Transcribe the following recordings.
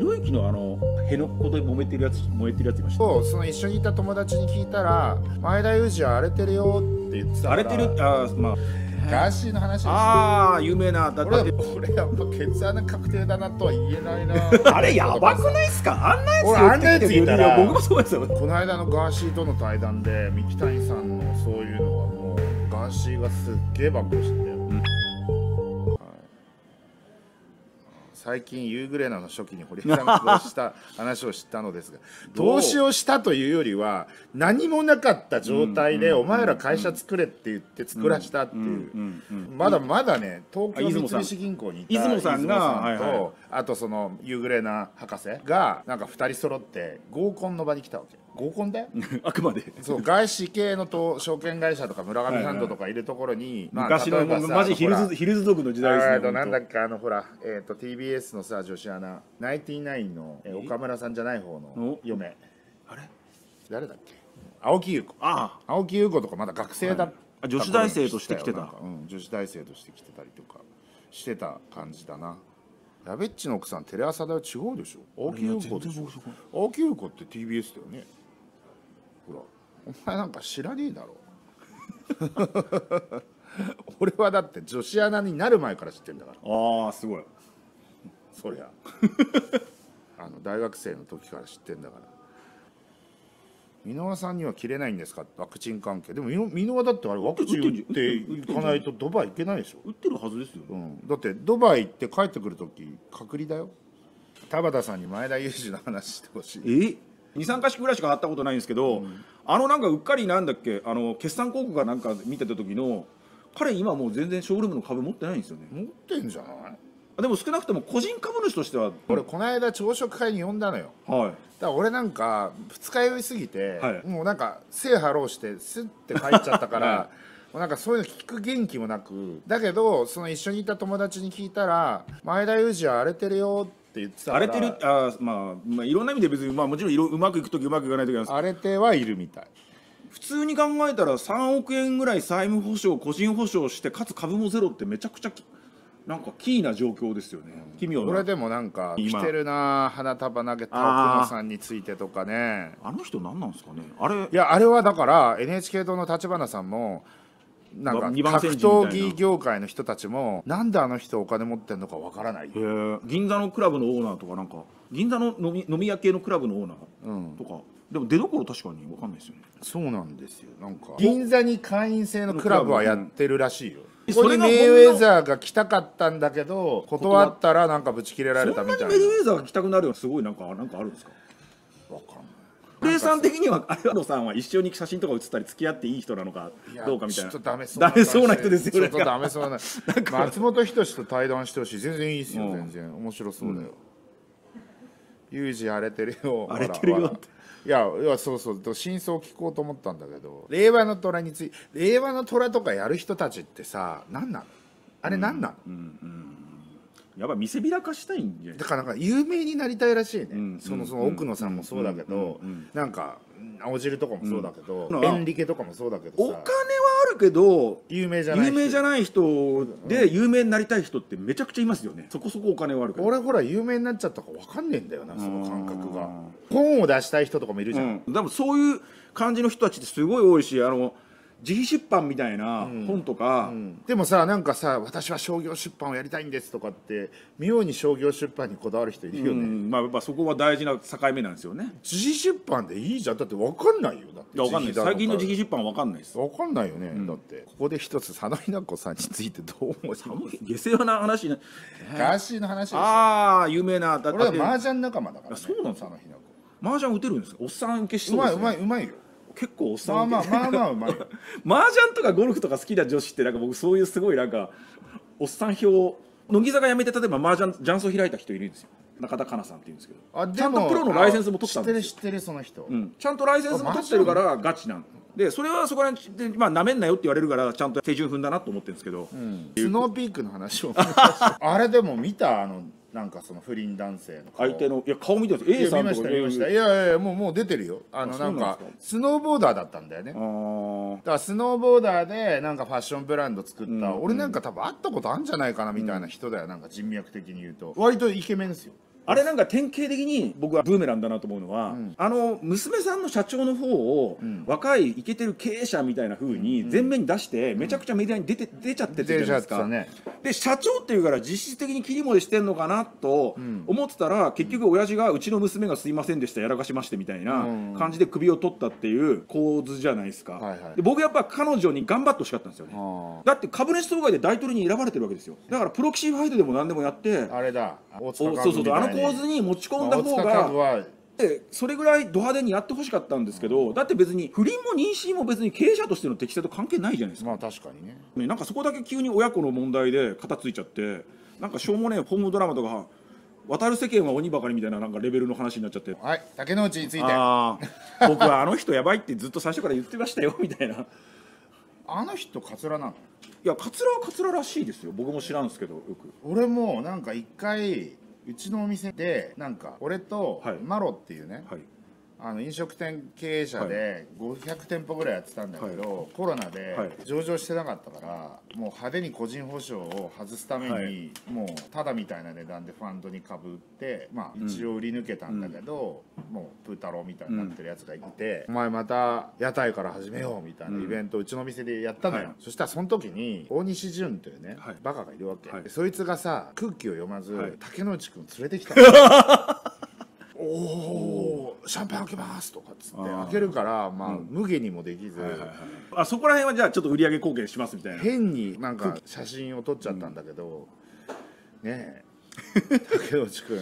ひろゆきのあの辺野古で揉めてるやつ燃えてるやついました？そうその一緒にいた友達に聞いたら前田裕二は荒れてるよって言ってた荒れてる？あーまガーシーの話ああー有名なだだって。俺俺やっぱ血穴確定だなとは言えないな。あれやばくないっすか？あんなやつ俺あんなやついたら。や僕もそうですよ。この間のガーシーとの対談で三木谷さんのそういうのはもうガーシーがすっげえ暴露してたよ、最近ユーグレナの初期に堀江さんがした話を知ったのですが 投資をしたというよりは何もなかった状態でお前ら会社作れって言って作らしたっていう、まだまだね東京三菱銀行にいた出雲さんがとあとそのユーグレナ博士がなんか2人揃って合コンの場に来たわけ合コンだよ。あくまで。そう外資系のと証券会社とか村上ファンドとかいるところに、まあ昔の例えばさマジヒルズヒルズ族の時代ですねなんだ本っけあのほら、えー、と TBS のさ女子アナナインティナインの、えー岡村さんじゃない方のお？嫁。当あれ？誰だっけ？青木優子。あ青木優子とかまだ学生だったあ女子大生として来てた。うん、女子大生として来てたりとかしてた感じだな。やべっちの奥さんテレ朝だよ。違うでしょ？青木優子でしょ？青木優子って TBS だよねほらお前なんか知らねえだろ。俺はだって女子アナになる前から知ってんだから。ああすごい。そりゃ。あの大学生の時から知ってんだから。箕輪さんには切れないんですか？ワクチン関係。でも箕箕輪だってあれワクチン打っていかないとドバイ行けないでしょ、売ってるはずですよう、ん、だってドバイ行って帰ってくる時隔離だよ。田畑さんに前田裕二の話してほしい。え？23回ぐらいしか会ったことないんですけど、あのなんかうっかりなんだっけあの決算広告かなんか見てた時の彼今もう全然ショールームの株持ってないんですよね。持ってんじゃない？でも少なくとも個人株主としては俺この間朝食会に呼んだのよ。はい。だから俺なんか二日酔いすぎて、はい。もうなんか背張ろうしてスッて帰っちゃったから、はもうなんかそういうの聞く元気もなくだけどその一緒にいた友達に聞いたら「前田裕二は荒れてるよ」って言ってた荒れてるあー、まあ、まあいろんな意味で別に、まあ、もちろんうまくいく時うまくいかない時あるんです。荒れてはいるみたい。普通に考えたら3億円ぐらい債務保証個人保証してかつ株もゼロってめちゃくちゃきなんかキーな状況ですよね。奇妙な。これでもなんか来今てるな花束投げた奥野さんについてとかね。あの人何なんですかね。あれ。いやあれはだから NHK 党の立花さんもなんか格闘技業界の人たちもなんであの人お金持ってんのかわからない。銀座のクラブのオーナーとかなんか銀座の飲み飲み屋系のクラブのオーナーとか、でも出どころ確かに分かんないですよね。そうなんですよ。なんか銀座に会員制のクラブはやってるらしいよ、うんここにそれがメイウェザーが来たかったんだけど断ったらなんかブチ切れらそんれたみたいな。なにメディウェーザーが来たくなるようなすごいなんかなんかあるんですか？わかんないレイさん的には有野さんは一緒に写真とか写ったり付き合っていい人なのかやどうかみたいな。ちょっとダメそうダメそうな人ですよね。ちょっとダメそうな。松本人志と対談してほしい。全然いいですようん。全然面白そうだよ、ユージ荒れてるよ。荒れてるよ。わらわらいやいやそうそう。真相聞こうと思ったんだけど令和の虎について令和の虎とかやる人たちってさ何なの？あれ何なの、やっぱ見せびらかしたいんじゃない？だからなんか有名になりたいらしいね、んそのその奥野さんもそうだけど、うんうんなんか青汁とかもそうだけど、うん。エンリケとかもそうだけどさ。お金はあるけど有名じゃない有名じゃない人で有名になりたい人ってめちゃくちゃいますよね。そこそこお金はあるけど俺ほら有名になっちゃったから分かんねえんだよなその感覚が。うん本を出したい人とかもいるじゃん、でもそういう感じの人たちってすごい多いしあの自費出版みたいな本とか、でもさなんかさ私は商業出版をやりたいんですとかって妙に商業出版にこだわる人いるよね、うん。まあ、やっぱそこは大事な境目なんですよね。自費出版でいいじゃん。だって分かんないよ。だっていやわかんない。最近の自費費出版はわかんないです。分かんないよね、だってここで一つ佐野日奈子さんについてどう思う？下世話な話になガーシーの話ですよああ有名なだだって。俺は麻雀仲間だから、ね、あそうなんですか。麻雀打てるんですか？おっさん受けしそうです、ね、まいうまいうまいよ結構おっさまあん受けまあまあまあうまいよ 麻雀とかゴルフとか好きな女子ってなんか僕そういうすごいなんかおっさん票乃木坂辞めて例えば麻雀雀荘開いた人いるんですよ。中田香奈さんっていうんですけど。あちゃんとプロのライセンスも取ったんですよ。知ってる知ってるその人、うん、ちゃんとライセンスも取ってるからガチなん。でそれはそこら辺でまあなめんなよって言われるからちゃんと手順踏んだなと思ってるんですけど、スノーピークの話を。あれでも見たあのなんかその不倫男性の顔。相手のいや顔見てます。い A さんとか見ましたいやいやいやもうもう出てるよ。あのあなんか。スノーボーダーだったんだよね。だからスノーボーダーでなんかファッションブランド作った、ん。俺なんか多分会ったことあるんじゃないかなみたいな人だよなんか人脈的に言うと。割とイケメンですよあれなんか典型的に僕はブーメランだなと思うのは、ん。あの娘さんの社長の方を、ん。若いイケてる経営者みたいな風に前面に出して、めちゃくちゃメディアに出て出ちゃってるじゃないですか、ね。で社長っていうから実質的に切り盛りしてんのかなとん。思ってたら、結局親父がうちの娘がすいませんでしたやらかしましてみたいなうん。感じで首を取ったっていう構図じゃないですか、はいはい。で僕やっぱ彼女に頑張ってほしかったんですよね。あだって株主総会で大統領に選ばれてるわけですよ。だからプロキシーファイトでも何でもやってあれだ。そうそうそう。あの構図に持ち込んだ方がそれぐらいド派手にやってほしかったんですけどだって別に不倫も妊娠も別に経営者としての適性と関係ないじゃないですか。まあ確かにね。ね、なんかそこだけ急に親子の問題で肩ついちゃってなんかしょうもねえホームドラマとか渡る世間は鬼ばかりみたいななんかレベルの話になっちゃって。はい竹之内について。あああ僕はあの人やばいってずっと最初から言ってましたよみたいな。いの人カツラなの？やカツラはカツラらしいですよ。僕も知らんすけどよく。俺もなんか一回うちのお店でなんか俺とはい。マロっていうね、はいあの飲食店経営者で500店舗ぐらいやってたんだけど、コロナではい。上場してなかったからもう派手に個人保証を外すために、はい。もうただみたいな値段でファンドに株売ってまあ一応売り抜けたんだけど、もうプー太郎みたいになってるやつがいて、お前また屋台から始めようみたいなイベントをうちの店でやったのよ、はい。そしたらその時に大西潤というね、はい。バカがいるわけ、そいつがさ空気を読まず、はい。竹之内君連れてきたの。おおシャンパン開けますとかっつって開けるからまあ、無下にもできず、あそこら辺はじゃあちょっと売り上げ貢献しますみたいな。変になんか写真を撮っちゃったんだけど、ねえ。竹内君い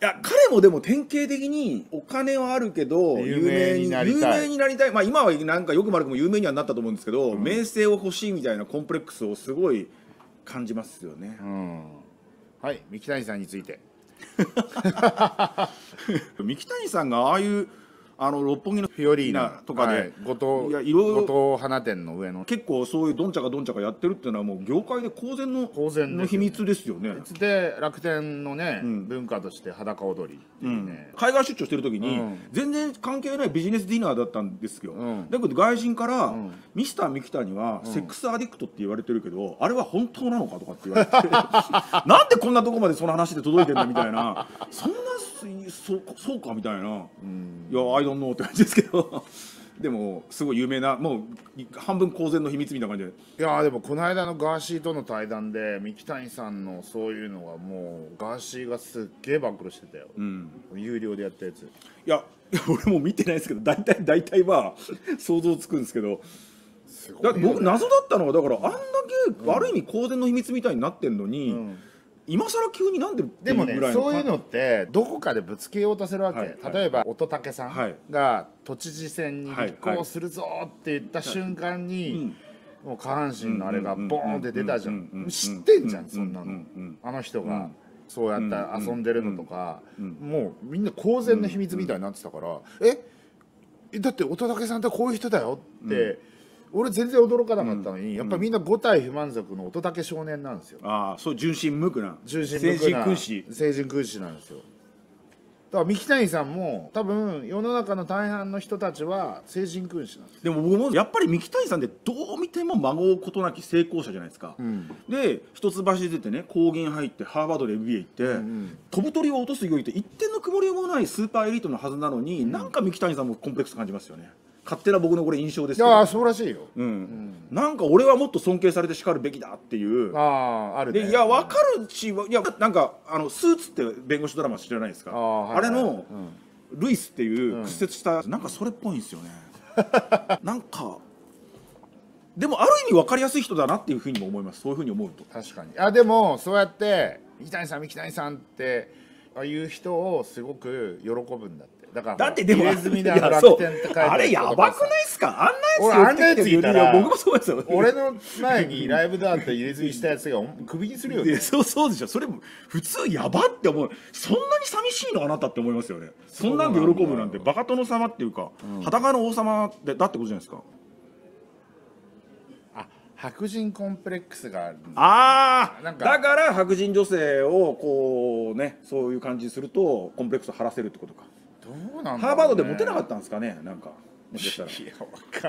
や彼もでも典型的にお金はあるけど有名になりたい。有名になりたい。まあ今はなんかよくも悪くも有名にはなったと思うんですけど、名声を欲しいみたいなコンプレックスをすごい感じますよね。うん。はい三木谷さんについて 三木谷さんがああいうあの六本木のフィオリーナとかで、はい。後藤いやいろいろ。後藤花店の上の。結構そういうどんちゃかどんちゃかやってるっていうのはもう業界で公然の公然の秘密ですよね。で楽天のね、ん。文化として裸踊りっていうね、海外出張してる時に、うん。全然関係ないビジネスディナーだったんですよ、うん。だけど外人から、ん。ミスター三木谷はセックスアディクトって言われてるけど、あれは本当なのかとかって言われて。なんでこんなとこまでその話で届いてんだみたいな。そんなそそうかみたいな、いやアイドンノーって感じですけどでもすごい有名なもう半分公然の秘密みたいな感じでいやでもこの間のガーシーとの対談で三木谷さんのそういうのはもうガーシーがすっげえ暴露してたよ、うん有料でやったやついや俺も見てないですけど大体大体は想像つくんですけどすごいだって僕謎だったのはだからあんだけある意味公然の秘密みたいになってんのに、ん今更急になんででもねそういうのってどこかでぶつけようとするわけ、はいはい。例えば乙武さはい。んが都知事選に立はい候補するぞって言った瞬間に、うん。もう下半身のあれがボーンって出たじゃうん知ってんじゃんそんなのあの人がうんそうやって遊んでるのとかうんもうみんな公然の秘密みたいになってたからええだって乙武さんってこういう人だよって俺全然驚かなかったのにやっぱみんな五体不満足の乙武少年なんですよ。ああそう純真無垢な重心成人君子。成人君子なんですよ。だから三木谷さんも多分世の中の大半の人たちは成人君子なんですよ。でも僕もやっぱり三木谷さんってどう見ても孫うことなき成功者じゃないですか、ん。で一橋出てね工銀入ってハーバードで MBA 行って、ん飛ぶ鳥を落とすよりって一点の曇りもないスーパーエリートのはずなのに、なんか三木谷さんもコンプレックス感じますよね勝手な僕のこれ印象ですけどいやーそうらしいよ。うん。なんか俺はもっと尊敬されて叱るべきだっていう。あああるね。でいや分かるしいやなんかあのスーツって弁護士ドラマ知らないですか？あーはいはい。れの、うん。ルイスっていう屈折した、なんかそれっぽいんですよね。なんかでもある意味分かりやすい人だなっていうふうにも思います。そういうふうに思うと。確かに。あでもそうやって三木谷さん三木谷さんってああいう人をすごく喜ぶんだってだからだってでもあれやばくないっすか？あ。んなやつ俺あんなやついたらや僕もそうですよ。俺の前にライブで会って入れ墨したやつがクビにするよね。そうそうでしょ。それも普通やばって思う。そんなに寂しいのあなたって思いますよね。そんなんで喜ぶなんてバカ殿様っていうか、裸の王様でだってことじゃないですか？あ白人コンプレックスがあるああなんかだから白人女性をこうねそういう感じにするとコンプレックスを晴らせるってことかハーバードでモテなかったんですかねなんか。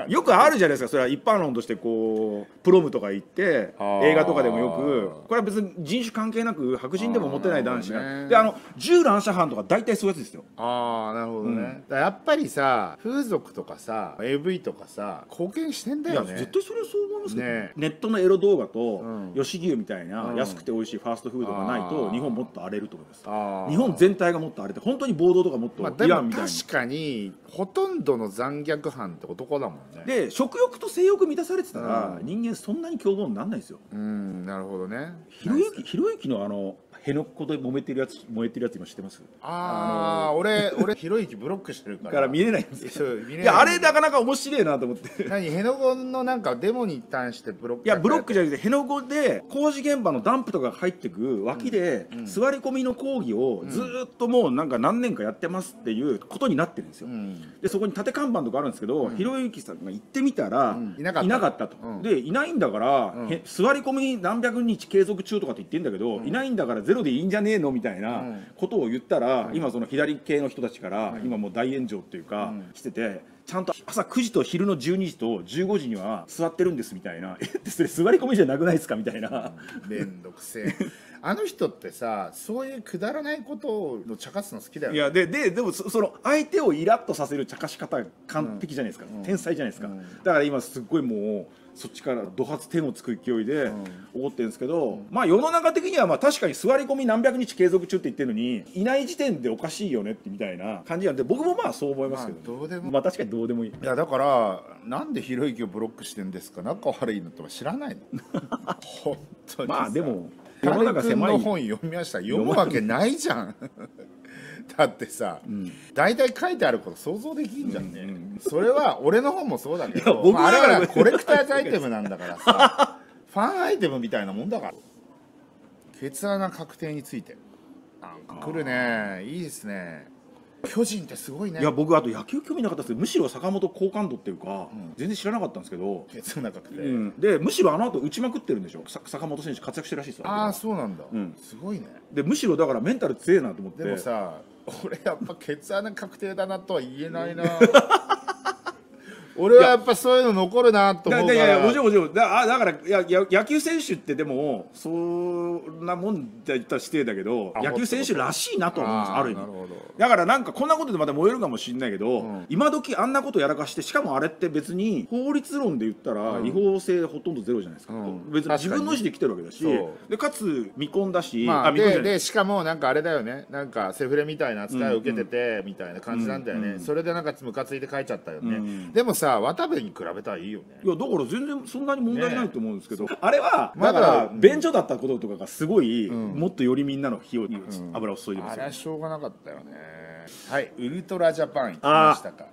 よくあるじゃないですかそれは一般論としてこうプロムとか行って映画とかでもよくこれは別に人種関係なく白人でもモテない男子が。であの銃乱射犯とか大体そういうやつですよ。ああなるほどね、だからやっぱりさ風俗とかさ AV とかさ貢献してんだいやよね絶対それはそう思いますけど、ね。ネットのエロ動画とうん。吉牛みたいなうん。安くて美味しいファーストフードがないと日本もっと荒れると思います。日本全体がもっと荒れて本当に暴動とかもっとまあ、でもイランみたいに、確かにほとんどの残虐犯って男だもんね。で食欲と性欲満たされてたら、うん。人間そんなに凶暴にならないですよ。うんなるほどね。ひろゆきひろゆきのあの辺野古で揉めてるやつ燃えてるやつ今知ってます？ああ俺俺ひろゆきブロックしてるから。から見れないんですよ。い。あれなかなか面白いなと思って。何辺野古のなんかデモに対してブロックいやブロックじゃゃなくて辺野古で工事現場のダンプとかが入ってく脇で座り込みの講義をずーっともうなんか何年かやってますっていうことになってるんですよ、うん。でそこに縦看板とかあるんですけど、ひろゆきさんが行ってみたら、ん。いなかった。と、うん。でいないんだから、座り込み何百日継続中とかって言ってんだけど、いないんだからゼロでいいんじゃねえのみたいなうん。ことを言ったら、今その左系の人たちから、今もう大炎上っていうか、うん。しててちゃんと朝9時と昼の12時と15時には座ってるんですみたいな。えってそれ座り込みじゃなくないですかみたいな。めんどくせえ。あの人ってさそういうくだらないことの茶化すの好きだよね。いやでででもそその相手をイラッとさせる茶化し方完璧じゃないですか、うん。天才じゃないですか、うん。だから今すっごいもうそっちから怒発手のつく勢いでん。怒ってるんですけど、まあ世の中的にはまあ確かに座り込み何百日継続中って言ってるのにいない時点でおかしいよねってみたいな感じなんで僕もまあそう思いますけど、ねまあどうでも。まあ確かにどうでもいい。いやだからなんでひろゆきをブロックしてんですか仲悪いのって知らないの。本当にさ。まあでも世の中狭い。の本読みました。読むわけないじゃん だってさ、大体書いてあること想像できんじゃんね、それは俺の本もそうだけど僕まああれはコレクターズアイテムなんだからさ ファンアイテムみたいなもんだから。血穴確定について。来るね。いいですね巨人ってすごいね。いや僕あと野球興味なかったですけどむしろ坂本好感度っていうか、全然知らなかったんですけど、血穴確定、うん、でむしろあの後打ちまくってるんでしょ。さ坂本選手活躍してるらしいですよああそうなんだ、うん。すごいね。でむしろだからメンタル強えなと思って。でもさ俺やっぱ血穴確定だなとは言えないな 俺はや。っぱそういうの残るなと思うから。だいやいやもちろんもちろん。だあだからいやや野球選手ってでもそんなもんって言ったら失礼だけどあ野球選手らしいなとは思うんですある意味。だからなんかこんなことでまた燃えるかもしれないけど、うん。今時あんなことやらかしてしかもあれって別に法律論で言ったらうん。違法性ほとんどゼロじゃないですか、うん。別に自分の意思で来てるわけだしでかつ見込んだし、まあ、見込んじゃない。ででしかもなんかあれだよね。なんかセフレみたいな扱いを受けててみたいな感じなんだよね、うんうんそれでなんかムカついて書いちゃったよね、うん。でもさ渡部に比べたらいいよね。いやだから全然そんなに問題ないと思うんですけど、ね あれはまだだからうん。便所だったこととかがすごい、うん。もっとよりみんなの火を、油を注いでまあれすよはしょうがなかったよね。はい。ウルトラジャパン行きましたか。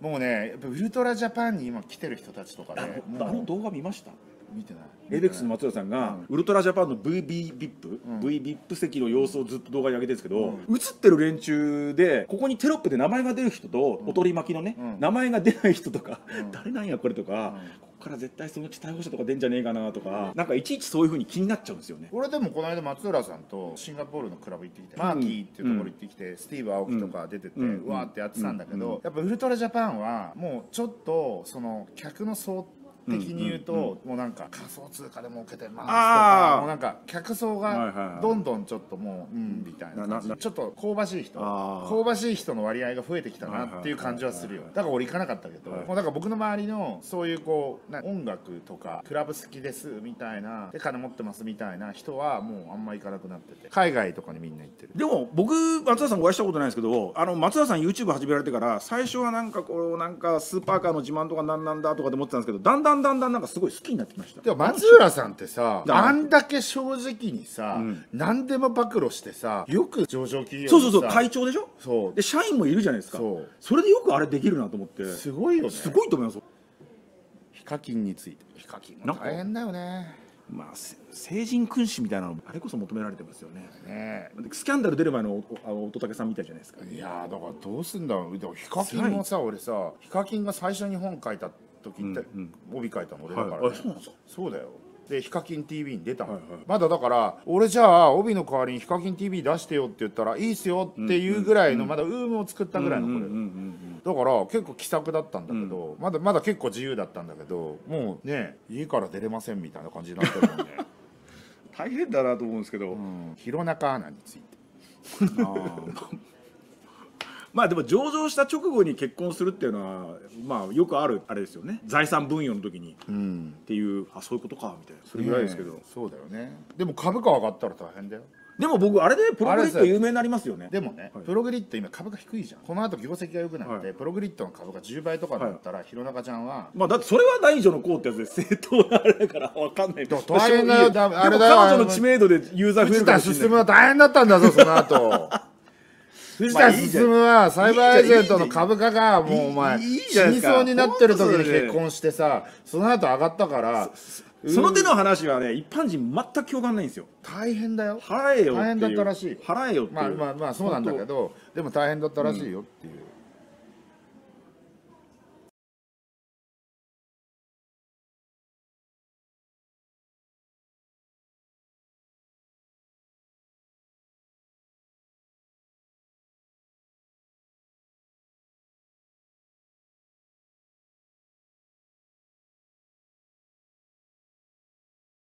もうねやっぱウルトラジャパンに今来てる人たちとかねあの動画見ました？見てない。エイベックスの松浦さんが、ウルトラジャパンの VBVIP、VVIP 席の様子をずっと動画に上げてるんですけど、映ってる連中でここにテロップで名前が出る人と、おとり巻きのね、うん。名前が出ない人とか、うん。誰なんやこれとか、うん。ここから絶対そのうち逮捕者とか出んじゃねえかなとか、なんかいちいちそういうふうに気になっちゃうんですよね。俺でもこの間松浦さんとシンガポールのクラブ行ってきて、マーキーっていうところ行ってきて、スティーブ・青木とか出てて、ううん。わーってやってたんだけど、やっぱウルトラジャパンはもうちょっとその客の層的に言うと、もうなんか仮想通貨で儲けてますとかもうなんか客層がはいどんどんちょっともううんみたいな。ちょっと香ばしい人香ばしい人の割合が増えてきたなっていう感じはするよ。だから俺行かなかったけど、はい。もうだから僕の周りのそういうこうな音楽とかクラブ好きですみたいなで金持ってますみたいな人はもうあんま行かなくなってて海外とかにみんな行ってる。でも僕松田さんお会いしたことないんですけどあの松田さん YouTube 始められてから最初はなんかこうなんかスーパーカーの自慢とかなんなんだとかで思ってたんですけどだんだんだんだんなんかすごい好きになってきました。でも松浦さんってさあんだけ正直にさ、ん。何でも暴露してさよく上場企業そうそうそう会長でしょ？そう。で社員もいるじゃないですか。そう。れでよくあれできるなと思って。すごいよね。すごいと思いますヒカキンについて。ヒカキンも大変。だよね。まあせ成人君子みたいなのあれこそ求められてますよね。ねでスキャンダル出る前のおあの乙武さんみたいじゃないですか。いやーだからどうすんだろう。でもヒカキンもさ俺さヒカキンが最初に本書いた時って、うん帯書いたの俺だから、ね。はいあそうなんですか？そうだよ。でヒカキン TV に出たの、はいはい。まだだから俺じゃあ帯の代わりにヒカキン TV 出してよって言ったらいいっすよっていうぐらいの、まだウームを作ったぐらいのこれ、うんうんうんうんだから結構気さくだったんだけど、まだまだ結構自由だったんだけどもうね家から出れませんみたいな感じになってるもんね、大変だなと思うんですけど、うん、弘中アナについて まあでも上場した直後に結婚するっていうのはまあよくあるあれですよね。財産分与の時にっうんていうあそういうことかみたいな。それぐらいですけど、ねそうだよね。でも株価上がったら大変だよ。でも僕あれでプログリッド有名になりますよね。でもね、はい。プログリッド今株価低いじゃん。この後業績が良くなって、はい。プログリッドの株価10倍とかになったら、弘中ちゃんはまあだってそれは大女のこうってやつで正当なあれだから分かんない。でも大変だよあれだよ彼女の知名度でユーザー増え藤るか田もしれない。進は大変だったんだぞその後 藤田進はサイバーエージェントの株価がもうお前死にそうになってる時に結婚してさその後上がったから。その手の話はね一般人全く共感ないんですよ。大変だよ。払えよ大変だったらしい。払えよまあまあまあそうなんだけどでも大変だったらしいよっていう